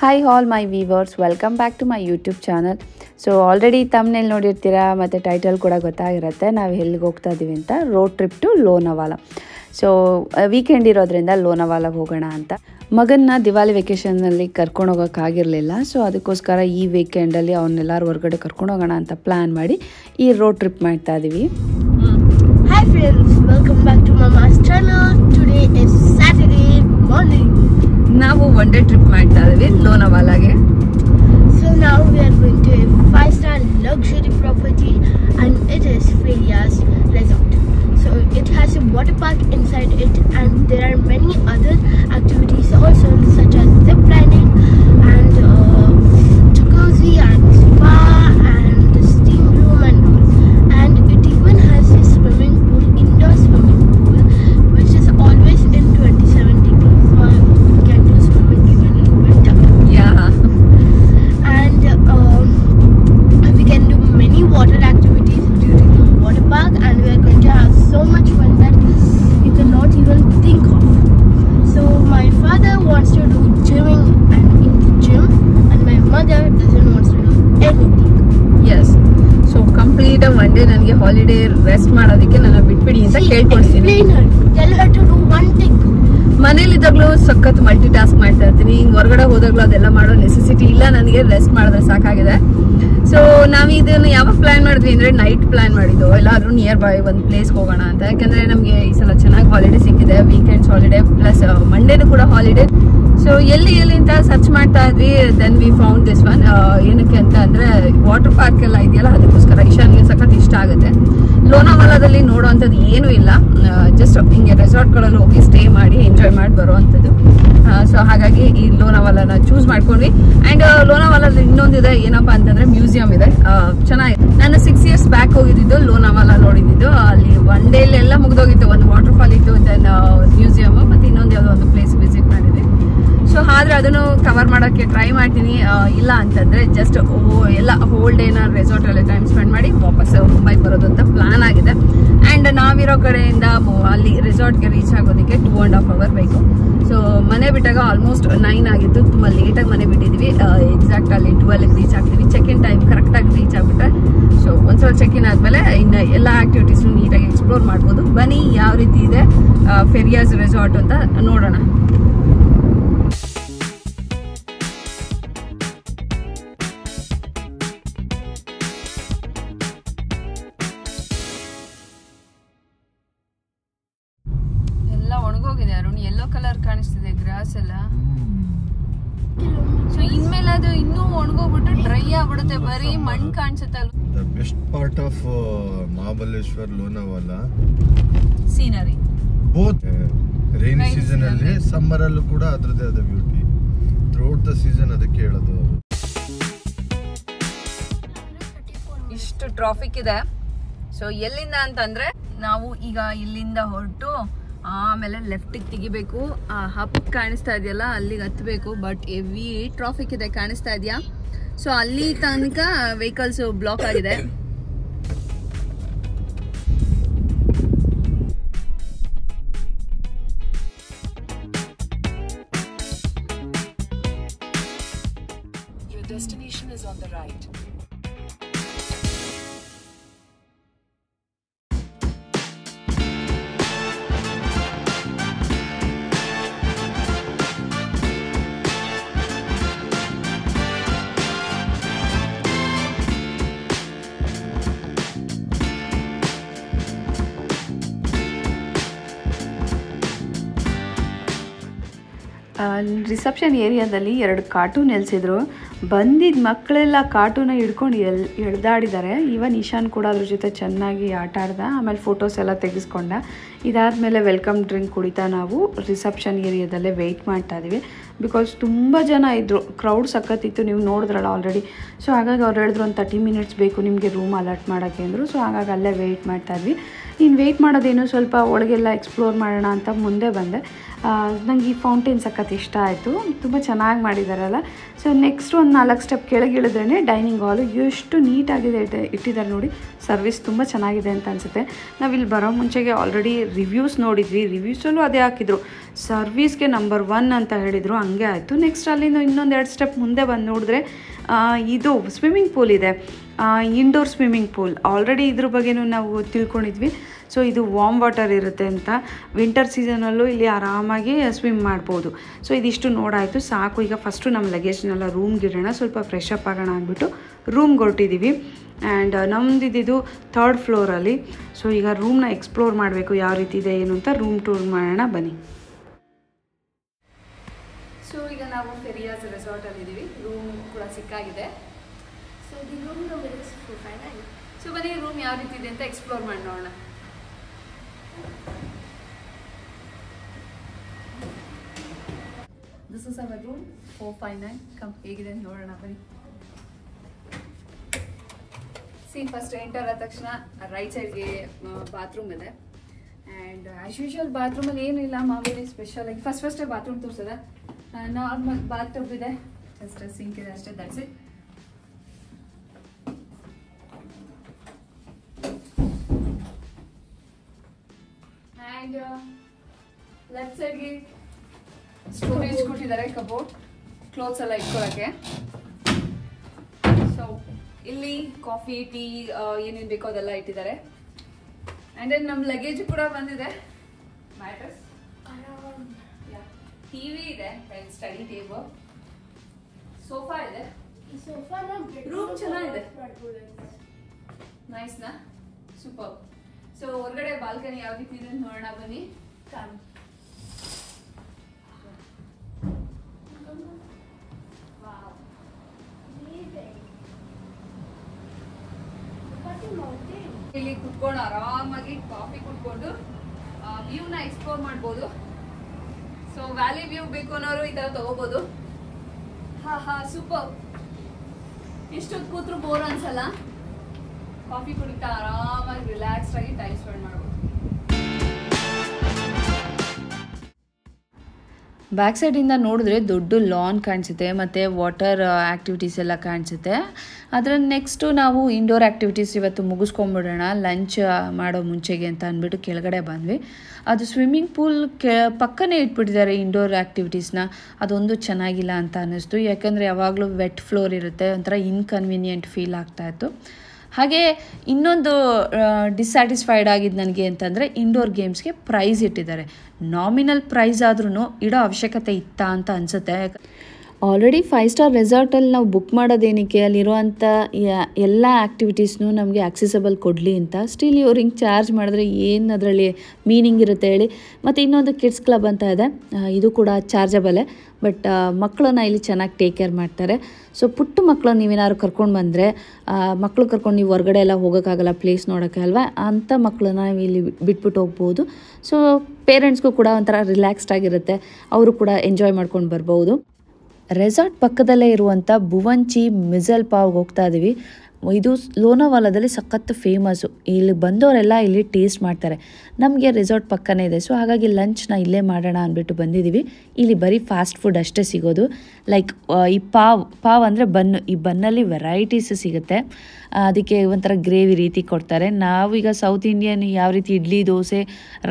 Hi all my viewers welcome back to my YouTube channel so already ತಮ್ಮನೇಲಿ ನೋಡಿರ್ತೀರಾ, ಮತ್ತು title ಕೂಡ ಗೊತ್ತಾಗಿರುತ್ತೆ. ನಾವು ಎಲ್ಲಿಗೆ ಹೋಗ್ತಾ ಇದ್ದೀವಿ ಅಂತ road trip to Lonavala so weekend ಇರೋದ್ರಿಂದ ಲೋನಾವಾಲಾಗೆ ಹೋಗೋಣ ಅಂತ. ಮಗನ್ನ ದಿವಾಲಿ ವೆಕೇಷನ್ನಲ್ಲಿ ಕರ್ಕೊಂಡು ಹೋಗೋಕ್ಕಾಗಿರಲಿಲ್ಲ ಸೊ ಅದಕ್ಕೋಸ್ಕರ ಈ ವೀಕೆಂಡಲ್ಲಿ ಅವನ್ನೆಲ್ಲರೂ ಹೊರಗಡೆ ಕರ್ಕೊಂಡು ಹೋಗೋಣ ಅಂತ ಪ್ಲ್ಯಾನ್ ಮಾಡಿ ಈ ರೋಡ್ ಟ್ರಿಪ್ ಮಾಡ್ತಾ ಇದ್ದೀವಿ hi friends welcome back to my channel today is Saturday morning. ನಾವು ಒನ್ ಡೇ ಟ್ರಿಪ್ ಮಾಡ್ತಾ ಇದ್ದೀವಿ ಲೋನಾವಾಲಾಗೆ ನನಗೆ ಹಾಲಿಡೇ ರೆಸ್ಟ್ ಮಾಡೋದಕ್ಕೆ ನನ್ನ ಬಿಟ್ಬಿಡಿ ಅಂತ ಕೇಳ್ಕೊಳ್ತೀನಿ. ಮನೇಲಿದ್ದಾಗ್ಲೂ ಸಖತ್ ಮಲ್ಟಿ ಟಾಸ್ಕ್ ಮಾಡ್ತಾ ಇರ್ತೀನಿ. ಹಿಂಗ್ ಹೊರಗಡೆ ಹೋದಾಗ್ಲೂ ಅದೆಲ್ಲ ಮಾಡೋ ನೆಸೆಸಿಟಿ ಇಲ್ಲ. ನನಗೆ ರೆಸ್ಟ್ ಮಾಡಿದ್ರೆ ಸಾಕಾಗಿದೆ. ಸೊ ನಾವು ಇದನ್ನ ಯಾವಾಗ ಪ್ಲಾನ್ ಮಾಡಿದ್ವಿ ಅಂದ್ರೆ ನೈಟ್ ಪ್ಲಾನ್ ಮಾಡಿದ್ದು. ಎಲ್ಲಾದ್ರೂ ನಿಯರ್ ಬೈ ಒಂದು ಪ್ಲೇಸ್ ಹೋಗೋಣ ಅಂತ. ಯಾಕಂದ್ರೆ ನಮಗೆ ಈ ಸಲ ಚೆನ್ನಾಗಿ ಹಾಲಿಡೇ ಸಿಕ್ಕಿದೆ. ವೀಕೆಂಡ್ಸ್ ಹಾಲಿಡೇ ಪ್ಲಸ್ ಮಂಡೇನು ಕೂಡ ಹಾಲಿಡೇ ಸೊ ಎಲ್ಲಿ ಎಲ್ಲಿ ಅಂತ ಸರ್ಚ್ ಮಾಡ್ತಾ ಇದ್ವಿ then we found this one ಏನಕ್ಕೆ ಅಂತ ಅಂದ್ರೆ ವಾಟರ್ ಪಾರ್ಕ್ ಎಲ್ಲ ಇದೆಯಲ್ಲ, ಅದಕ್ಕೋಸ್ಕರ ಇಶಾನ್ಗೆ ಸಖತ್ ಇಷ್ಟ ಆಗುತ್ತೆ. ಲೋನಾವಾಲಾದಲ್ಲಿ ನೋಡುವಂಥದ್ದು ಏನೂ ಇಲ್ಲ. ಜಸ್ಟ್ ಹಿಂಗೆ ರೆಸಾರ್ಟ್ಗಳಲ್ಲಿ ಹೋಗಿ ಸ್ಟೇ ಮಾಡಿ ಎಂಜಾಯ್ ಮಾಡಿ ಬರುವಂಥದ್ದು. ಸೊ ಹಾಗಾಗಿ ಈ ಲೋನಾವಾಲಾನ ಚೂಸ್ ಮಾಡ್ಕೊಂಡ್ವಿ. ಅಂಡ್ ಲೋನಾವಾಲಾದಲ್ಲಿ ಇನ್ನೊಂದಿದೆ ಏನಪ್ಪಾ ಅಂತಂದ್ರೆ ಮ್ಯೂಸಿಯಂ ಇದೆ. ಚೆನ್ನಾಗಿದೆ. ನಾನು ಸಿಕ್ಸ್ ಇಯರ್ಸ್ ಬ್ಯಾಕ್ ಹೋಗಿದ್ದು, ಲೋನಾವಾಲಾ ನೋಡಿದ್ದು. ಅಲ್ಲಿ ಒನ್ ಡೇಲೆಲ್ಲ ಮುಗಿದೋಗಿತ್ತು, ಒಂದು ವಾಟರ್ ಫಾಲ್ ಇತ್ತು ದೆನ್ ಸೊ ಆದ್ರೆ ಅದನ್ನು ಕವರ್ ಮಾಡೋಕ್ಕೆ ಟ್ರೈ ಮಾಡ್ತೀನಿ. ಇಲ್ಲ ಅಂತಂದ್ರೆ ಜಸ್ಟ್ ಎಲ್ಲ ಹೋಲ್ ಡೇನ ರೆಸಾರ್ಟ್ ಅಲ್ಲಿ ಟೈಮ್ ಸ್ಪೆಂಡ್ ಮಾಡಿ ವಾಪಸ್ ಮುಂಬೈ ಬರೋದು ಅಂತ ಪ್ಲಾನ್ ಆಗಿದೆ. ಅಂಡ್ ನಾವಿರೋ ಕಡೆಯಿಂದ ಅಲ್ಲಿ ರೆಸಾರ್ಟ್ಗೆ ರೀಚ್ ಆಗೋದಕ್ಕೆ ಟೂ ಅಂಡ್ ಹಾಫ್ ಅವರ್ ಬೇಕು. ಸೊ ಮನೆ ಬಿಟ್ಟಾಗ ಆಲ್ಮೋಸ್ಟ್ ನೈನ್ ಆಗಿತ್ತು ತುಂಬ ಲೇಟಾಗಿ ಮನೆ ಬಿಟ್ಟಿದ್ವಿ. ಎಕ್ಸಾಕ್ಟ್ ಅಲ್ಲಿ ಟ್ವೆಲ್ಗೆ ರೀಚ್ ಆಗ್ತೀವಿ. ಚೆಕ್ ಇನ್ ಟೈಮ್ ಕರೆಕ್ಟಾಗಿ ರೀಚ್ ಆಗ್ಬಿಟ್ಟೆ ಸೊ ಒಂದ್ಸಲ ಚೆಕ್ ಇನ್ ಆದ್ಮೇಲೆ ಇನ್ನು ಎಲ್ಲ ಆಕ್ಟಿವಿಟೀಸ್ ನೀಟಾಗಿ ಎಕ್ಸ್ಪ್ಲೋರ್ ಮಾಡ್ಬೋದು. ಬನ್ನಿ, ಯಾವ ರೀತಿ ಇದೆ ಫೆರಿಯಾಸ್ ರೆಸಾರ್ಟ್ ಅಂತ ನೋಡೋಣ. ಆಗ್ಬಿಡುತ್ತೆ ಬರೀ ಮಣ್ಣು ಕಾಣಿಸುತ್ತೆ the best part of Mahabaleshwar Lonavala scenery. Both rainy season ಅಲ್ಲಿ ಸಮ್ಮರ್ ಅಲ್ಲೂ ಕೂಡ ಅದರದೇ ಆದ ಬ್ಯೂಟಿ ಥ್ರೂಟ್ ದ ಸೀಸನ್ ಅದಕ್ಕೆ ಹೇಳೋದು. ಇಷ್ಟು ಟ್ರಾಫಿಕ್ ಇದೆ. ಸೊ ಎಲ್ಲಿಂದ ಅಂತಂದ್ರೆ ನಾವು ಈಗ ಇಲ್ಲಿಂದ ಹೊರಟು ಆಮೇಲೆ ಲೆಫ್ಟಿಗೆ ತೆಗಿಬೇಕು. ಆ ಹಬ್ ಕಾಣಿಸ್ತಾ ಇದೆಯಲ್ಲ ಅಲ್ಲಿಗೆ ಹತ್ಬೇಕು. ಬಟ್ ಎವಿ ಟ್ರಾಫಿಕ್ ಇದೆ. ಕಾಣಿಸ್ತಾ ಇದೆಯಾ? ಸೊ ಅಲ್ಲಿ ತನಕ ವೆಹಿಕಲ್ಸ್ ಬ್ಲಾಕ್ ಆಗಿದೆ. ರಿಸೆಪ್ಷನ್ ಏರಿಯಾದಲ್ಲಿ ಎರಡು ಕಾರ್ಟೂನ್ ಎಲ್ಸಿದ್ರು. ಬಂದಿದ್ದ ಮಕ್ಕಳೆಲ್ಲ ಕಾರ್ಟೂನ ಹಿಡ್ಕೊಂಡು ಎಲ್ ಎಳ್ದಾಡಿದ್ದಾರೆ ಈವನ್ ಇಶಾನ್ ಕೂಡ ಅದ್ರ ಜೊತೆ ಚೆನ್ನಾಗಿ ಆಟ ಆಡ್ದ. ಆಮೇಲೆ ಫೋಟೋಸ್ ಎಲ್ಲ ತೆಗೆಸ್ಕೊಂಡ. ಇದಾದಮೇಲೆ ವೆಲ್ಕಮ್ ಡ್ರಿಂಕ್ ಕುಡಿತಾ ನಾವು ರಿಸೆಪ್ಷನ್ ಏರಿಯಾದಲ್ಲೇ ವೆಯ್ಟ್ ಮಾಡ್ತಾ ಇದ್ದೀವಿ. ಬಿಕಾಸ್ ತುಂಬ ಜನ ಇದ್ದರು ಕ್ರೌಡ್ ಸಖತ್ತಿತ್ತು. ನೀವು ನೋಡಿದ್ರಲ್ಲ ಆಲ್ರೆಡಿ ಸೊ ಹಾಗಾಗಿ ಅವ್ರು ಹೇಳಿದ್ರು ಒಂದು ತರ್ಟಿ ಮಿನಿಟ್ಸ್ ಬೇಕು ನಿಮಗೆ ರೂಮ್ ಅಲರ್ಟ್ ಮಾಡೋಕ್ಕೆ ಅಂದರು. ಸೊ ಹಾಗಾಗಿ ಅಲ್ಲೇ ವೆಯ್ಟ್ ಮಾಡ್ತಾ ಇದ್ವಿ. ಇನ್ನು ವೆಯ್ಟ್ ಮಾಡೋದೇನು ಸ್ವಲ್ಪ ಒಳಗೆಲ್ಲ ಎಕ್ಸ್ಪ್ಲೋರ್ ಮಾಡೋಣ ಅಂತ ಮುಂದೆ ಬಂದೆ. ನಂಗೆ ಈ ಫೌಂಟೇನ್ ಸಖತ್ ಇಷ್ಟ ಆಯಿತು. ತುಂಬ ಚೆನ್ನಾಗಿ ಮಾಡಿದಾರಲ್ಲ. ಸೊ ನೆಕ್ಸ್ಟ್ ಒಂದು ನಾಲ್ಕು ಸ್ಟೆಪ್ ಕೆಳಗೆ ಡೈನಿಂಗ್ ಹಾಲು ಎಷ್ಟು ನೀಟಾಗಿದೆ ಇಟ್ಟ- ಇಟ್ಟಿದ್ದಾರೆ ನೋಡಿ. ಸರ್ವಿಸ್ ತುಂಬ ಚೆನ್ನಾಗಿದೆ ಅಂತ ಅನಿಸುತ್ತೆ. ನಾವು ಇಲ್ಲಿ ಬರೋ ಮುಂಚೆಗೆ ಆಲ್ರೆಡಿ ರಿವ್ಯೂಸ್ ನೋಡಿದ್ವಿ ರಿವ್ಯೂಸಲ್ಲೂ ಅದೇ ಹಾಕಿದ್ರು. ಸರ್ವೀಸ್ಗೆ ನಂಬರ್ ಒನ್ ಅಂತ ಹೇಳಿದರು, ಹಂಗೆ ಆಯಿತು. ನೆಕ್ಸ್ಟ್ ಅಲ್ಲಿಂದ ಇನ್ನೊಂದು ಎರಡು ಸ್ಟೆಪ್ ಮುಂದೆ ಬಂದು ನೋಡಿದ್ರೆ ಇದು ಸ್ವಿಮ್ಮಿಂಗ್ ಪೂಲ್ ಇದೆ. ಇಂಡೋರ್ ಸ್ವಿಮ್ಮಿಂಗ್ ಪೂಲ್ ಆಲ್ರೆಡಿ ಇದ್ರ ಬಗ್ಗೆನೂ ನಾವು ತಿಳ್ಕೊಂಡಿದ್ವಿ. ಸೊ ಇದು ವಾಮ್ ವಾಟರ್ ಇರುತ್ತೆ ಅಂತ ವಿಂಟರ್ ಸೀಸನಲ್ಲೂ ಇಲ್ಲಿ ಆರಾಮಾಗಿ ಸ್ವಿಮ್ ಮಾಡ್ಬೋದು. ಸೊ ಇದಿಷ್ಟು ನೋಡಾಯಿತು. ಸಾಕು, ಈಗ ಫಸ್ಟು ನಮ್ಮ ಲಗೇಜ್ನೆಲ್ಲ ರೂಮ್ಗೆ ಇಡೋಣ. ಸ್ವಲ್ಪ ಫ್ರೆಶ್ ಅಪ್ ಆಗೋಣ ಅಂದ್ಬಿಟ್ಟು ರೂಮ್ಗೆ ಹೊರಟಿದ್ದೀವಿ ಆ್ಯಂಡ್ ನಮ್ದು ಇದ್ದಿದ್ದು ಥರ್ಡ್ ಫ್ಲೋರಲ್ಲಿ ಸೊ ಈಗ ರೂಮ್ನ ಎಕ್ಸ್ಪ್ಲೋರ್ ಮಾಡಬೇಕು ಯಾವ ರೀತಿ ಇದೆ, ಏನು ಅಂತ ರೂಮ್ ಟೂರ್ ಮಾಡೋಣ, ಬನ್ನಿ. ಸೊ ಈಗ ನಾವು ಫೆರಿಯಾಸ್ ರೆಸಾರ್ಟಲ್ಲಿ ಇದ್ದೀವಿ ರೂಮ್ ಕೂಡ ಸಿಕ್ಕಾಗಿದೆ. ಸೊ ರೂಮ್ ಫೈನ್ ಆಗಿದೆ 459. ಸೊ ಬನ್ನಿ ರೂಮ್ ಯಾವ ರೀತಿ ಇದೆ ಅಂತ ಎಕ್ಸ್ಪ್ಲೋರ್ ಮಾಡಿ ನೋಡೋಣ. This is our room four five nine come ಹೇಗಿದೆ ನೋಡೋಣ, ಬನ್ನಿ. ಸಿ ಫಸ್ಟ್ ಎಂಟರ್ ಆದ ತಕ್ಷಣ ರೈಟ್ ಸೈಡ್ಗೆ ಬಾತ್ರೂಮ್ ಇದೆ. ಆ್ಯಂಡ್ ಆ್ಯಸ್ ಯೂಶುವಲ್ ಬಾತ್ರೂಮಲ್ಲಿ ಏನೂ ಇಲ್ಲ, ಮಾಮೂಲಿ ಸ್ಪೆಷಲ್ ಆಗಿ ಫಸ್ಟ್ ಫಸ್ಟೇ ಬಾತ್ರೂಮ್ ತೋರಿಸದ? ನಾರ್ಮಲ್ ಬಾತ್ ಟಬ್ ಇದೆ. ಜಸ್ಟ್ ಸಿಂಕ್ ಇದೆ ಅಷ್ಟೇ ದಟ್ಸ್ ಇಟ್ ಲೆಫ್ಟ್ ಸೈಡ್ಗೆ ಸ್ಟೋರೇಜ್ ಕೊಟ್ಟಿದ್ದಾರೆ ಕಬೋರ್ಡ್ ಕ್ಲೋತ್ಸ್ ಎಲ್ಲ ಇಟ್ಕೊಳ್ಳೋಕ್ಕೆ ಸೊ ಇಲ್ಲಿ ಕಾಫಿ ಟೀ ಏನೇನು ಬೇಕೋ ಅದೆಲ್ಲ ಇಟ್ಟಿದ್ದಾರೆ. ಆ್ಯಂಡ್ ದೆನ್ ನಮ್ಮ ಲಗೇಜ್ ಕೂಡ ಬಂದಿದೆ. ಮ್ಯಾಟ್ರಸ್ ಟಿ ವಿ ಇದೆ ಸ್ಟಡಿ ಟೇಬಲ್ ಸೋಫಾ ಇದೆ. ರೂಮ್ ಚೆನ್ನಾಗಿದೆ. ನೈಸ್ನಾ ಸೂಪರ್ ಸೊ ಹೊರಗಡೆ ಬಾಲ್ಕನಿ ಯಾವ ರೀತಿ ಇದೆ ನೋಡೋಣ ಬನ್ನಿ. Come. ಇಲ್ಲಿ ಕುತ್ಕೊಂಡು ಆರಾಮಾಗಿ ಕಾಫಿ ಕುಟ್ಕೊಂಡು ವ್ಯೂನ ಎಕ್ಸ್ಪ್ಲೋರ್ ಮಾಡ್ಬೋದು. ಸೊ ವ್ಯಾಲಿ ವ್ಯೂ ಬೇಕು ಅನ್ನೋರು ಈ ತರ ತಗೋಬಹುದು ಹಾ ಹಾ ಸೂಪರ್ ಇಷ್ಟೊತ್ತು ಕೂತ್ರು ಬೋರ್ ಅನ್ಸಲ್ಲ. ಕಾಫಿ ಕುಡಿತಾ ಆರಾಮಾಗಿ ರಿಲ್ಯಾಕ್ಸ್ ಆಗಿ ಟೈಮ್ ಸ್ಪೆಂಡ್ ಮಾಡ್ಬೋದು. ಬ್ಯಾಕ್ ಸೈಡಿಂದ ನೋಡಿದ್ರೆ ದೊಡ್ಡ ಲಾನ್ ಕಾಣಿಸುತ್ತೆ, ಮತ್ತು ವಾಟರ್ ಆ್ಯಕ್ಟಿವಿಟೀಸ್ ಎಲ್ಲ ಕಾಣಿಸುತ್ತೆ. ಅದರ ನೆಕ್ಸ್ಟು ನಾವು ಇಂಡೋರ್ ಆ್ಯಕ್ಟಿವಿಟೀಸ್ ಇವತ್ತು ಮುಗಿಸ್ಕೊಂಬಿಡೋಣ ಲಂಚ್ ಮಾಡೋ ಮುಂಚೆಗೆ ಅಂತ ಅಂದ್ಬಿಟ್ಟು ಕೆಳಗಡೆ ಬಂದ್ವಿ. ಅದು ಸ್ವಿಮ್ಮಿಂಗ್ ಪೂಲ್ ಕೆ, ಪಕ್ಕನೇ ಇಟ್ಬಿಟ್ಟಿದ್ದಾರೆ ಇಂಡೋರ್ ಆ್ಯಕ್ಟಿವಿಟೀಸ್ನ ಅದೊಂದು ಚೆನ್ನಾಗಿಲ್ಲ ಅಂತ ಅನ್ನಿಸ್ತು. ಯಾಕಂದರೆ ಯಾವಾಗಲೂ ವೆಟ್ ಫ್ಲೋರ್ ಇರುತ್ತೆ, ಒಂಥರ ಇನ್ಕನ್ವೀನಿಯೆಂಟ್ ಫೀಲ್ ಆಗ್ತಾಯಿತ್ತು ಹಾಗೆ ಇನ್ನೊಂದು ಡಿಸ್ಸ್ಯಾಟಿಸ್ಫೈಡ್ ಆಗಿದ್ದು ನನಗೆ ಅಂತಂದರೆ ಇಂಡೋರ್ ಗೇಮ್ಸ್ಗೆ ಪ್ರೈಸ್ ಇಟ್ಟಿದ್ದಾರೆ. ನಾಮಿನಲ್ ಪ್ರೈಸ್ ಆದ್ರೂ ಇಡೋ ಅವಶ್ಯಕತೆ ಇತ್ತಾ ಅಂತ ಅನಿಸುತ್ತೆ. ಆಲ್ರೆಡಿ ಫೈವ್ ಸ್ಟಾರ್ ರೆಸಾರ್ಟಲ್ಲಿ ನಾವು ಬುಕ್ ಮಾಡೋದೇನಕ್ಕೆ ಅಲ್ಲಿರುವಂಥ ಎಲ್ಲ ಆ್ಯಕ್ಟಿವಿಟೀಸ್ನೂ ನಮಗೆ ಆಕ್ಸೆಸಬಲ್ ಕೊಡಲಿ ಅಂತ. ಸ್ಟಿಲ್ ಇವ್ರು ಹಿಂಗೆ ಚಾರ್ಜ್ ಮಾಡಿದ್ರೆ ಏನು ಅದರಲ್ಲಿ ಮೀನಿಂಗ್ ಇರುತ್ತೆ ಹೇಳಿ. ಮತ್ತು ಇನ್ನೊಂದು ಕಿಡ್ಸ್ ಕ್ಲಬ್ ಅಂತ ಇದೆ. ಇದು ಕೂಡ ಚಾರ್ಜಬಲೇ ಬಟ್ ಮಕ್ಕಳನ್ನ ಇಲ್ಲಿ ಚೆನ್ನಾಗಿ ಟೇಕ್ ಕೇರ್ ಮಾಡ್ತಾರೆ. ಸೊ ಪುಟ್ಟ ಮಕ್ಕಳು ನೀವೇನಾದ್ರು ಕರ್ಕೊಂಡು ಬಂದರೆ ಮಕ್ಕಳು ಕರ್ಕೊಂಡು ನೀವು ಹೊರಗಡೆ ಎಲ್ಲ ಹೋಗೋಕ್ಕಾಗಲ್ಲ ಪ್ಲೇಸ್ ನೋಡೋಕ್ಕೆ ಅಲ್ವಾ? ಅಂಥ ಮಕ್ಕಳನ್ನ ನೀವು ಇಲ್ಲಿ ಬಿಟ್ಬಿಟ್ಟು ಹೋಗ್ಬೋದು. ಸೊ ಪೇರೆಂಟ್ಸ್ಗೂ ಕೂಡ ಒಂಥರ ರಿಲ್ಯಾಕ್ಸ್ಡ್ ಆಗಿರುತ್ತೆ. ಅವರು ಕೂಡ ಎಂಜಾಯ್ ಮಾಡ್ಕೊಂಡು ಬರ್ಬೋದು. ರೆಸಾರ್ಟ್ ಪಕ್ಕದಲ್ಲೇ ಇರುವಂಥ ಭುವಂಚಿ ಮಿಸಲ್ ಪಾವ್ಗೆ ಹೋಗ್ತಾ ಇದ್ದೀವಿ ಇದು ಲೋನಾವಾಲಾದಲ್ಲಿ ಸಖತ್ತು ಫೇಮಸ್ಸು ಇಲ್ಲಿ ಬಂದವರೆಲ್ಲ ಇಲ್ಲಿ ಟೇಸ್ಟ್ ಮಾಡ್ತಾರೆ. ನಮಗೆ ರೆಸಾರ್ಟ್ ಪಕ್ಕನೇ ಇದೆ. ಸೊ ಹಾಗಾಗಿ ಲಂಚ್ನ ಇಲ್ಲೇ ಮಾಡೋಣ ಅಂದ್ಬಿಟ್ಟು ಬಂದಿದ್ದೀವಿ ಇಲ್ಲಿ ಬರೀ ಫಾಸ್ಟ್ ಫುಡ್ ಅಷ್ಟೇ ಸಿಗೋದು. ಲೈಕ್ ಈ ಪಾವ್ ಪಾವ್ ಅಂದರೆ ಬನ್ನು. ಈ ಬನ್ನಲ್ಲಿ ವೆರೈಟೀಸ್ ಸಿಗುತ್ತೆ. ಅದಕ್ಕೆ ಒಂಥರ ಗ್ರೇವಿ ರೀತಿ ಕೊಡ್ತಾರೆ. ನಾವೀಗ ಸೌತ್ ಇಂಡಿಯನ್ ಯಾವ ರೀತಿ ಇಡ್ಲಿ, ದೋಸೆ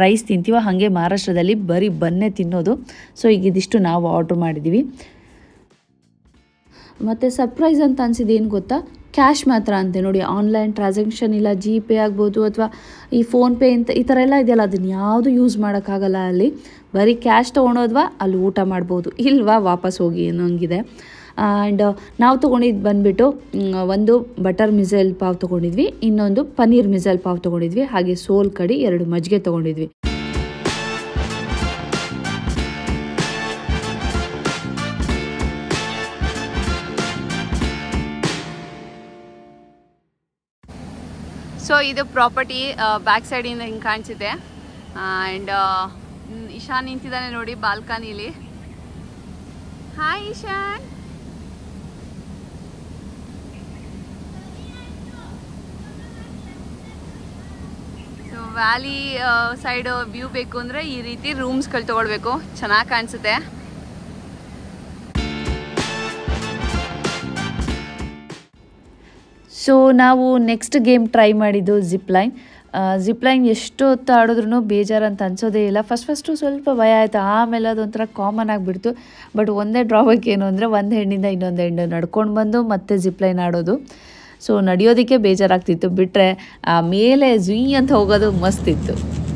ರೈಸ್ ತಿಂತೀವೋ ಹಾಗೆ ಮಹಾರಾಷ್ಟ್ರದಲ್ಲಿ ಬರೀ ಬನ್ನೇ ತಿನ್ನೋದು. ಸೊ ಈಗ ಇದಿಷ್ಟು ನಾವು ಆರ್ಡ್ರ್ ಮಾಡಿದ್ದೀವಿ ಮತ್ತು ಸರ್ಪ್ರೈಸ್ ಅಂತ ಅನ್ಸಿದ್ದು ಏನು ಗೊತ್ತಾ? ಕ್ಯಾಶ್ ಮಾತ್ರ ಅಂತೆ ನೋಡಿ ಆನ್ಲೈನ್ ಟ್ರಾನ್ಸಾಕ್ಷನ್ ಇಲ್ಲ ಜಿ ಪೇ ಆಗ್ಬೋದು ಅಥವಾ ಈ ಫೋನ್ಪೇ ಅಂತ ಈ ಥರ ಎಲ್ಲ ಇದೆಯಲ್ಲ, ಅದನ್ನು ಯಾವುದು ಯೂಸ್ ಮಾಡೋಕ್ಕಾಗಲ್ಲ ಅಲ್ಲಿ. ಬರೀ ಕ್ಯಾಶ್ ತೊಗೊಂಡೋದ್ವಾ ಅಲ್ಲಿ ಊಟ ಮಾಡ್ಬೋದು. ಇಲ್ವಾ, ವಾಪಸ್ ಹೋಗಿ ಅನ್ನೋಂಗಿದೆ ಆ್ಯಂಡ್ ನಾವು ತೊಗೊಂಡಿದ್ದು ಬಂದುಬಿಟ್ಟು ಒಂದು ಬಟರ್ ಮಿಸೈಲ್ ಪಾವ್ ತೊಗೊಂಡಿದ್ವಿ, ಇನ್ನೊಂದು ಪನ್ನೀರ್ ಮಿಸೈಲ್ ಪಾವ್ ತೊಗೊಂಡಿದ್ವಿ, ಹಾಗೆ ಸೋಲ್ ಕಡಿ ಎರಡು ಮಜ್ಜಿಗೆ ತೊಗೊಂಡಿದ್ವಿ. ಸೊ ಇದು ಪ್ರಾಪರ್ಟಿ ಬ್ಯಾಕ್ ಸೈಡಿಂದ ಹಿಂಗೆ ಕಾಣಿಸುತ್ತೆ ಆ್ಯಂಡ್ ಇಶಾನ್ ನಿಂತಿದ್ದಾನೆ ನೋಡಿ ಬಾಲ್ಕನಿಲಿ. Hi Ishan. So valley side view ಬೇಕು ಅಂದರೆ ಈ ರೀತಿ ರೂಮ್ಸ್ಗಳು ತೊಗೊಳ್ಬೇಕು. ಚೆನ್ನಾಗಿ ಕಾಣಿಸುತ್ತೆ. ಸೊ ನಾವು ನೆಕ್ಸ್ಟ್ ಗೇಮ್ ಟ್ರೈ ಮಾಡಿದ್ದು ಜಿಪ್ ಲೈನ್ ಜಿಪ್ಲೈನ್ ಎಷ್ಟು ಹೊತ್ತು ಬೇಜಾರು ಬೇಜಾರಂತ ಅನ್ಸೋದೇ ಇಲ್ಲ. ಫಸ್ಟ್ ಫಸ್ಟು ಸ್ವಲ್ಪ ಭಯ ಆಯಿತು. ಆಮೇಲೆ ಅದೊಂಥರ ಕಾಮನ್ ಆಗಿಬಿಡ್ತು. ಬಟ್ ಒಂದೇ ಡ್ರಾಬ್ಯಾಕ್ ಏನು ಅಂದರೆ ಒಂದು ಹೆಣ್ಣಿಂದ ಇನ್ನೊಂದು ಹೆಣ್ಣು ನಡ್ಕೊಂಡು ಬಂದು ಮತ್ತೆ ಜಿಪ್ಲೈನ್ ಆಡೋದು. ಸೊ ನಡೆಯೋದಕ್ಕೆ ಬೇಜಾರಾಗ್ತಿತ್ತು. ಬಿಟ್ಟರೆ ಆ, ಮೇಲೆ ಜುಯ್ ಅಂತ ಹೋಗೋದು ಮಸ್ತ್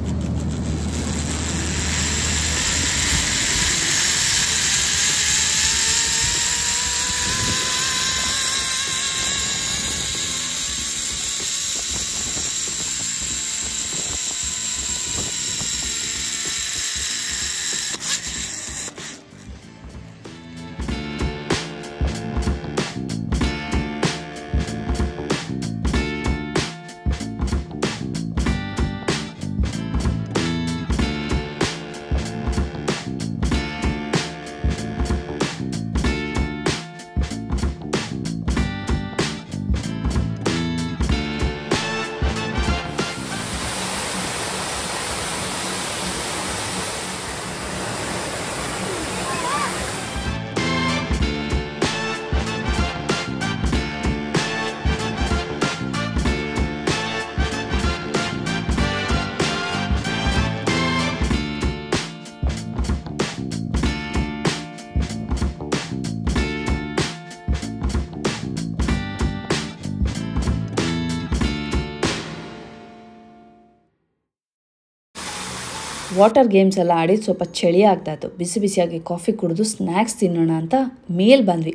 ವಾಟರ್ ಗೇಮ್ಸ್ ಎಲ್ಲ ಆಡಿ ಸ್ವಲ್ಪ ಚಳಿ ಆಗ್ತಾಯಿತ್ತು. ಬಿಸಿ ಬಿಸಿಯಾಗಿ ಕಾಫಿ ಕುಡಿದು ಸ್ನ್ಯಾಕ್ಸ್ ತಿನ್ನೋಣ ಅಂತ ಮೇಲ್ ಬಂದ್ವಿ.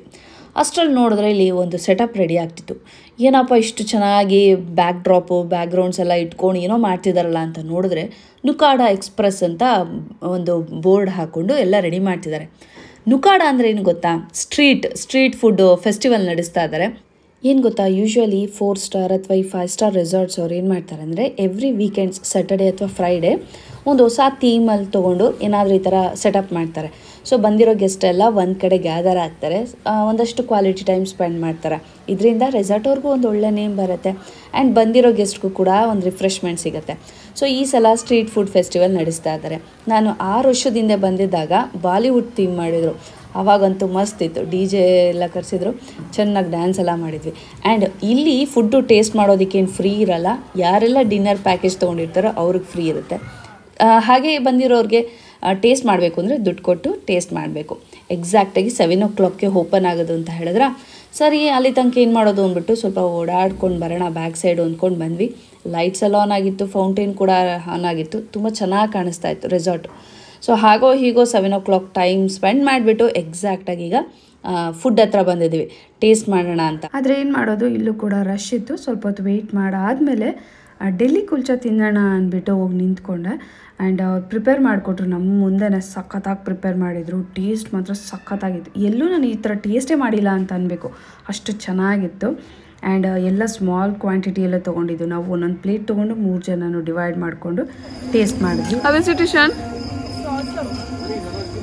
ಅಷ್ಟರಲ್ಲಿ ನೋಡಿದ್ರೆ ಇಲ್ಲಿ ಒಂದು ಸೆಟಪ್ ರೆಡಿ ಆಗ್ತಿತ್ತು. ಏನಪ್ಪ ಇಷ್ಟು ಚೆನ್ನಾಗಿ ಬ್ಯಾಕ್ ಡ್ರಾಪು ಬ್ಯಾಕ್ಗ್ರೌಂಡ್ಸ್ ಎಲ್ಲ ಇಟ್ಕೊಂಡು ಏನೋ ಮಾಡ್ತಿದ್ದಾರಲ್ಲ ಅಂತ ನೋಡಿದ್ರೆ ನುಕಾಡ ಎಕ್ಸ್ಪ್ರೆಸ್ ಅಂತ ಒಂದು ಬೋರ್ಡ್ ಹಾಕ್ಕೊಂಡು ಎಲ್ಲ ರೆಡಿ ಮಾಡ್ತಿದ್ದಾರೆ. ನುಕಾಡ ಅಂದರೆ ಏನು ಗೊತ್ತಾ? ಸ್ಟ್ರೀಟ್ ಸ್ಟ್ರೀಟ್ ಫುಡ್ ಫೆಸ್ಟಿವಲ್ ನಡೆಸ್ತಾ ಇದ್ದಾರೆ. ಏನು ಗೊತ್ತಾ? ಯೂಶ್ವಲಿ ಫೋರ್ ಸ್ಟಾರ್ ಅಥವಾ ಈ ಫೈವ್ ಸ್ಟಾರ್ ರೆಸಾರ್ಟ್ಸ್ ಅವ್ರು ಏನು ಮಾಡ್ತಾರೆ ಅಂದರೆ ಎವ್ರಿ ವೀಕೆಂಡ್ಸ್ ಸ್ಯಾಟರ್ಡೆ ಅಥವಾ ಫ್ರೈಡೇ ಒಂದು ಹೊಸ ಥೀಮಲ್ಲಿ ತೊಗೊಂಡು ಏನಾದರೂ ಈ ಥರ ಸೆಟಪ್ ಮಾಡ್ತಾರೆ. ಸೊ ಬಂದಿರೋ ಗೆಸ್ಟ್ ಎಲ್ಲ ಒಂದು ಕಡೆ ಗ್ಯಾದರ್ ಆಗ್ತಾರೆ. ಒಂದಷ್ಟು ಕ್ವಾಲಿಟಿ ಟೈಮ್ ಸ್ಪೆಂಡ್ ಮಾಡ್ತಾರೆ. ಇದರಿಂದ ರೆಸಾರ್ಟ್ ಅವ್ರಿಗೂ ಒಂದು ಒಳ್ಳೆ ನೇಮ್ ಬರುತ್ತೆ. ಆ್ಯಂಡ್ ಬಂದಿರೋ ಗೆಸ್ಟ್ಗೂ ಕೂಡ ಒಂದು ರಿಫ್ರೆಶ್ಮೆಂಟ್ ಸಿಗುತ್ತೆ. ಸೊ ಈ ಸಲ ಸ್ಟ್ರೀಟ್ ಫುಡ್ ಫೆಸ್ಟಿವಲ್ ನಡೆಸ್ತಾ ಇದ್ದಾರೆ ನಾನು ಆರು ವರ್ಷದಿಂದ ಬಂದಿದ್ದಾಗ ಬಾಲಿವುಡ್ ಥೀಮ್ ಮಾಡಿದರು. ಅವಾಗಂತೂ ಮಸ್ತ್ ಇತ್ತು. ಡಿ ಜೆ ಎಲ್ಲ ಕರೆಸಿದ್ರು. ಚೆನ್ನಾಗಿ ಡ್ಯಾನ್ಸ್ ಎಲ್ಲ ಮಾಡಿದ್ವಿ. ಆ್ಯಂಡ್ ಇಲ್ಲಿ ಫುಡ್ಡು ಟೇಸ್ಟ್ ಮಾಡೋದಕ್ಕೇನು ಫ್ರೀ ಇರಲ್ಲ. ಯಾರೆಲ್ಲ ಡಿನ್ನರ್ ಪ್ಯಾಕೇಜ್ ತೊಗೊಂಡಿರ್ತಾರೋ ಅವ್ರಿಗೆ ಫ್ರೀ ಇರುತ್ತೆ. ಹಾಗೆ ಬಂದಿರೋರಿಗೆ ಟೇಸ್ಟ್ ಮಾಡಬೇಕು ಅಂದರೆ ದುಡ್ಡು ಕೊಟ್ಟು ಟೇಸ್ಟ್ ಮಾಡಬೇಕು. ಎಕ್ಸಾಕ್ಟಾಗಿ ಸೆವೆನ್ ಓ ಕ್ಲಾಕ್ಗೆ ಓಪನ್ ಆಗೋದು ಅಂತ ಹೇಳಿದ್ರೆ, ಸರಿ, ಅಲ್ಲಿ ತನಕ ಏನು ಮಾಡೋದು ಅಂದ್ಬಿಟ್ಟು ಸ್ವಲ್ಪ ಓಡಾಡ್ಕೊಂಡು ಬರೋಣ ಬ್ಯಾಕ್ ಸೈಡು ಅಂದ್ಕೊಂಡು ಬಂದ್ವಿ. ಲೈಟ್ಸ್ ಎಲ್ಲ ಆನ್ ಆಗಿತ್ತು ಫೌಂಟೇನ್ ಕೂಡ ಆನ್ ಆಗಿತ್ತು. ತುಂಬ ಚೆನ್ನಾಗಿ ಕಾಣಿಸ್ತಾ ಇತ್ತು ರೆಸಾರ್ಟು ಸೊ ಹಾಗೋ ಹೀಗೋ seven o'clock time spend ಮಾಡಿಬಿಟ್ಟು ಎಕ್ಸಾಕ್ಟಾಗಿ ಈಗ ಫುಡ್ ಹತ್ರ ಬಂದಿದ್ದೀವಿ. ಟೇಸ್ಟ್ ಮಾಡೋಣ ಅಂತ. ಆದರೆ ಏನು ಮಾಡೋದು? ಇಲ್ಲೂ ಕೂಡ ರಶ್ ಇತ್ತು. ಸ್ವಲ್ಪ ಹೊತ್ತು ವೆಯ್ಟ್ ಮಾಡಾದಮೇಲೆ ಡೆಲ್ಲಿ ಕುಲ್ಚಾ ತಿನ್ನೋಣ ಅಂದ್ಬಿಟ್ಟು ಹೋಗಿ ನಿಂತ್ಕೊಂಡೆ. ಆ್ಯಂಡ್ ಅವ್ರು ಪ್ರಿಪೇರ್ ಮಾಡಿಕೊಟ್ರು. ನಮ್ಮ ಮುಂದೆನೇ ಸಖತ್ತಾಗಿ ಪ್ರಿಪೇರ್ ಮಾಡಿದರು. ಟೇಸ್ಟ್ ಮಾತ್ರ ಸಖತ್ತಾಗಿತ್ತು. ಎಲ್ಲೂ ನಾನು ಈ ಥರ ಟೇಸ್ಟೇ ಮಾಡಿಲ್ಲ ಅಂತ ಅನ್ಬೇಕು. ಅಷ್ಟು ಚೆನ್ನಾಗಿತ್ತು. ಆ್ಯಂಡ್ ಎಲ್ಲ ಸ್ಮಾಲ್ ಕ್ವಾಂಟಿಟಿ ಎಲ್ಲ ತೊಗೊಂಡಿದ್ದು. ನಾವು ಒಂದೊಂದು ಪ್ಲೇಟ್ ತೊಗೊಂಡು ಮೂರು ಜನನು ಡಿವೈಡ್ ಮಾಡಿಕೊಂಡು ಟೇಸ್ಟ್ ಮಾಡಿದ್ವಿ.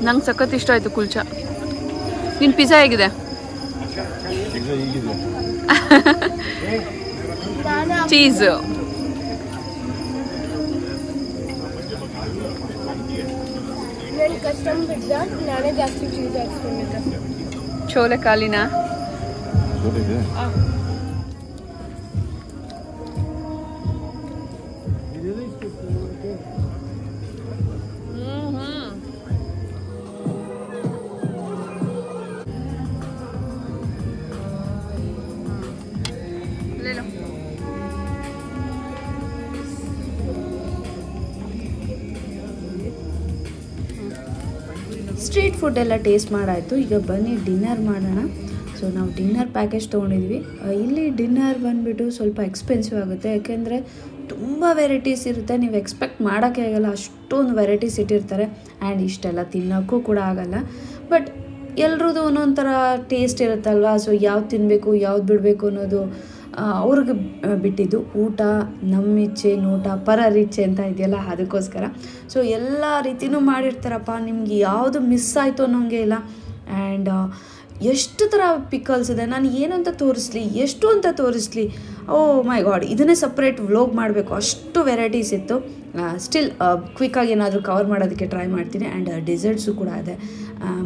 ನಂಗೆ ಸಖತ್ ಇಷ್ಟ ಆಯ್ತು ಕುಲ್ಚಾ. ನಿನ್ ಪಿಜ್ಜಾ ಹೇಗಿದೆ? ಚೀಸ್ ನನ್ನ ಕಸ್ಟಮ್ ಪಿಜ್ಜಾ ನಾನೇ ಜಾಸ್ತಿ ಚೀಸ್ ಹಾಕ್ಸ್ಕೊಂಡಿದ್ದೆ. ಚೋಲೆ ಕಾಲಿನ ಫುಡ್ ಎಲ್ಲ ಟೇಸ್ಟ್ ಮಾಡಾಯಿತು. ಈಗ ಬನ್ನಿ ಡಿನ್ನರ್ ಮಾಡೋಣ. ಸೊ ನಾವು ಡಿನ್ನರ್ ಪ್ಯಾಕೇಜ್ ತೊಗೊಂಡಿದ್ವಿ. ಇಲ್ಲಿ ಡಿನ್ನರ್ ಬಂದುಬಿಟ್ಟು ಸ್ವಲ್ಪ ಎಕ್ಸ್ಪೆನ್ಸಿವ್ ಆಗುತ್ತೆ. ಯಾಕೆಂದರೆ ತುಂಬ ವೆರೈಟೀಸ್ ಇರುತ್ತೆ. ನೀವು ಎಕ್ಸ್ಪೆಕ್ಟ್ ಮಾಡೋಕ್ಕೆ ಆಗೋಲ್ಲ. ಅಷ್ಟೊಂದು ವೆರೈಟೀಸ್ ಇಟ್ಟಿರ್ತಾರೆ. ಆ್ಯಂಡ್ ಇಷ್ಟೆಲ್ಲ ತಿನ್ನೋಕ್ಕೂ ಕೂಡ ಆಗಲ್ಲ. ಬಟ್ ಎಲ್ರದ್ದು ಒಂದೊಂಥರ ಟೇಸ್ಟ್ ಇರುತ್ತಲ್ವ? ಸೊ ಯಾವ್ದು ತಿನ್ನಬೇಕು ಯಾವ್ದು ಬಿಡಬೇಕು ಅನ್ನೋದು ಅವ್ರಿಗೆ ಬಿಟ್ಟಿದ್ದು. ಊಟ ನಮ್ಮ ಇಚ್ಛೆ ನೋಟ, ಪರರಿಚ್ಛೆ ಅಂತ ಇದೆಯಲ್ಲ, ಅದಕ್ಕೋಸ್ಕರ. ಸೊ ಎಲ್ಲ ರೀತಿನೂ ಮಾಡಿರ್ತಾರಪ್ಪ. ನಿಮ್ಗೆ ಯಾವುದು ಮಿಸ್ ಆಯಿತು ಅನ್ನೋಂಗೆ ಇಲ್ಲ. ಆ್ಯಂಡ್ ಎಷ್ಟು ಥರ ಪಿಕಲ್ಸ್ ಇದೆ. ನಾನು ಏನು ಅಂತ ತೋರಿಸ್ಲಿ? ಎಷ್ಟು ಅಂತ ತೋರಿಸ್ಲಿ? ಓ ಮೈ ಗಾಡ್ ಇದನ್ನೇ ಸಪ್ರೇಟ್ ವ್ಲೋಗ್ ಮಾಡಬೇಕು. ಅಷ್ಟು ವೆರೈಟೀಸ್ ಇತ್ತು. ಸ್ಟಿಲ್ ಕ್ವಿಕ್ಕಾಗಿ ಏನಾದರೂ ಕವರ್ ಮಾಡೋದಕ್ಕೆ ಟ್ರೈ ಮಾಡ್ತೀನಿ. ಆ್ಯಂಡ್ ಡೆಸರ್ಟ್ಸು ಕೂಡ ಇದೆ.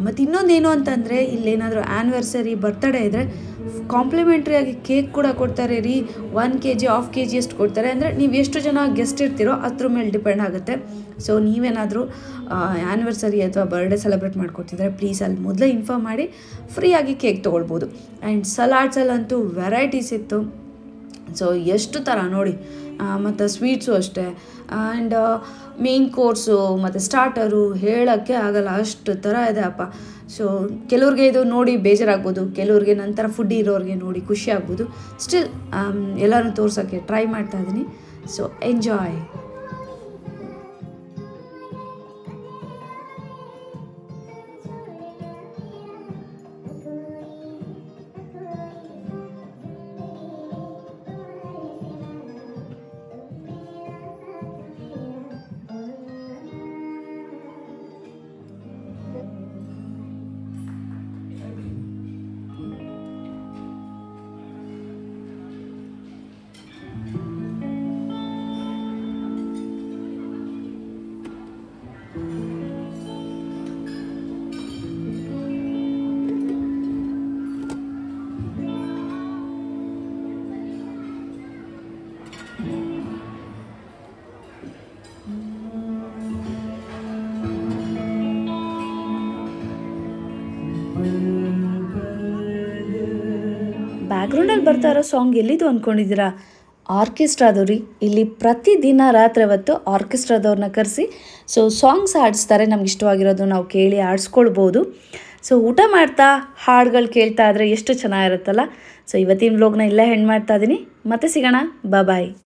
ಮತ್ತು ಇನ್ನೊಂದೇನು ಅಂತಂದರೆ ಇಲ್ಲೇನಾದರೂ ಆ್ಯನಿವರ್ಸರಿ ಬರ್ತಡೇ ಇದ್ದರೆ ಕಾಂಪ್ಲಿಮೆಂಟ್ರಿಯಾಗಿ ಕೇಕ್ ಕೂಡ ಕೊಡ್ತಾರೆ ರೀ. One K G of K G ಎಷ್ಟು ಕೊಡ್ತಾರೆ. ಅಂದರೆ ನೀವು ಎಷ್ಟು ಜನ ಗೆಸ್ಟ್ ಇರ್ತೀರೋ ಅದ್ರ ಮೇಲೆ ಡಿಪೆಂಡ್ ಆಗುತ್ತೆ. ಸೊ ನೀವೇನಾದರೂ ಆ್ಯನಿವರ್ಸರಿ ಅಥವಾ ಬರ್ಡೇ ಸೆಲೆಬ್ರೇಟ್ ಮಾಡ್ಕೊತಿದ್ರೆ ಪ್ಲೀಸ್ ಅಲ್ಲಿ ಮೊದಲೇ ಇನ್ಫಾರ್ಮ್ ಮಾಡಿ ಫ್ರೀಯಾಗಿ ಕೇಕ್ ತೊಗೊಳ್ಬೋದು. ಆ್ಯಂಡ್ ಸಲಾಡ್ಸಲ್ಲಂತೂ ವೆರೈಟೀಸ್ ಇತ್ತು. ಸೊ ಎಷ್ಟು ಥರ ನೋಡಿ ಮತ್ತು ಸ್ವೀಟ್ಸು ಅಷ್ಟೇ. ಆ್ಯಂಡ್ ಮೇನ್ ಕೋರ್ಸು ಮತ್ತು ಸ್ಟಾರ್ಟರು ಹೇಳೋಕ್ಕೆ ಆಗಲ್ಲ, ಅಷ್ಟು ಥರ ಇದೆ ಅಪ್ಪ. ಸೊ ಕೆಲವ್ರಿಗೆ ಇದು ನೋಡಿ ಬೇಜಾರಾಗ್ಬೋದು, ಕೆಲವ್ರಿಗೆ ನಂತರ ಫುಡ್ ಇರೋರಿಗೆ ನೋಡಿ ಖುಷಿ ಆಗ್ಬೋದು. ಸ್ಟಿಲ್ ಎಲ್ಲರೂ ತೋರ್ಸೋಕ್ಕೆ ಟ್ರೈ ಮಾಡ್ತಾ ಇದ್ದೀನಿ ಸೊ ಎಂಜಾಯ್ ಬ್ಯಾಕ್ಗ್ರೌಂಡಲ್ಲಿ ಬರ್ತಾ ಇರೋ ಸಾಂಗ್ ಎಲ್ಲಿದು ಅಂದ್ಕೊಂಡಿದ್ದೀರಾ ಆರ್ಕೆಸ್ಟ್ರಾದವ್ರಿ ಇಲ್ಲಿ ಪ್ರತಿದಿನ ರಾತ್ರಿ ಹೊತ್ತು ಆರ್ಕೆಸ್ಟ್ರಾದವ್ರನ್ನ ಕರೆಸಿ ಸೊ ಸಾಂಗ್ಸ್ ಆಡಿಸ್ತಾರೆ ನಮ್ಗೆ ಇಷ್ಟವಾಗಿರೋದು ನಾವು ಕೇಳಿ ಆಡಿಸ್ಕೊಳ್ಬೋದು ಸೊ ಊಟ ಮಾಡ್ತಾ, ಹಾಡುಗಳು ಕೇಳ್ತಾ ಇದ್ರೆ ಎಷ್ಟು ಚೆನ್ನಾಗಿರುತ್ತಲ್ಲ? ಸೊ ಇವತ್ತಿನ ವ್ಲೋಗ್ನ ಇಲ್ಲೇ ಹೆಣ್ಣು ಮಾಡ್ತಾ ಇದ್ದೀನಿ ಮತ್ತೆ ಸಿಗೋಣ. ಬಾಯ್